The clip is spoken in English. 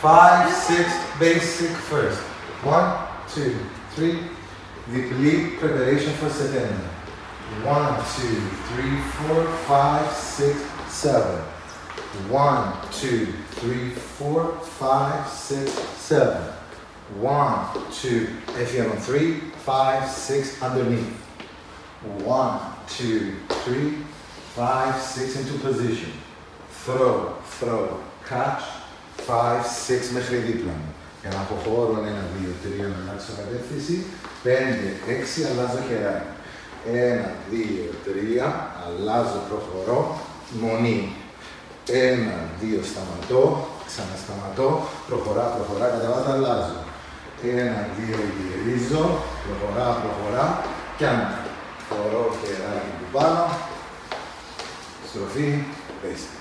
Five, six, basic first. One, two, three. Deep preparation for setenta. One, two, three, four, five, six, seven. One, two, three, four, five, six, seven. One, two, if you have a three, five, six, underneath. One, two, three, five, six, into position. Throw, throw, catch, 5, 6 μέχρι δίπλα μου. Για να έχω χώρο, 1, 2, 3, να αλλάξω κατεύθυνση. 5, 6, αλλάζω χεράκι. 1, 2, 3, αλλάζω, προχωρώ. Μονή. 1, 2, σταματώ. Ξανασταματώ. Προχωρά, προχωρά, καταβάτα, αλλάζω. 1, 2, γυρίζω. Προχωρά, προχωρά. Κι αν φορώ χεράκι που πάνω. Στροφή, πέστε.